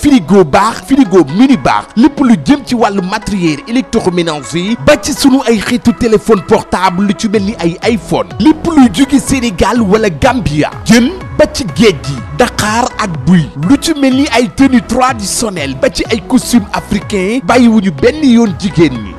frigo baax frigo mini baax lépp lu jëm ci wàllu matériel électroménager ba ci sunu ay xeetu téléphone portable lu ci mel ni ay iPhone lépp luy jóge Sénégal wala Gambia jën ba ci géej gi Dakar ak buy lu ci mel ni ay tenue traditionnelle ba ci ay costume africain bàyyiwuñu benn yoon jigéen ñi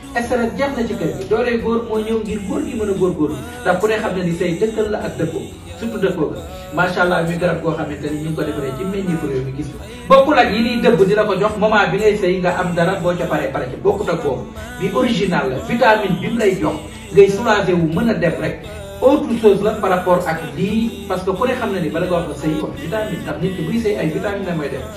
stress jeex na ci kër gi doole góor moo ñëw ngir góor gi mën a góorgóorlu ndax ku ne xam ne ni say dëkkal la ak dëppoo surtout dëppoo ga macha allah muy garab goo xamante ni ñu ngi ko defaree ci meññi ko réew mi gis bokkul ak yi ñuy dëbb di la ko jox moment bi ngay sëy nga am dara boo ca paree pare ca bokkut ak boobu bi original la vitamine bi mu lay jox ngay soulager wu mën a def rek autre chose la par rapport ak lii parce que ku ne xam na ni bala nga wax ko sëy wax vitamine ndax nit ki buy sëy ay vitamine la mooy def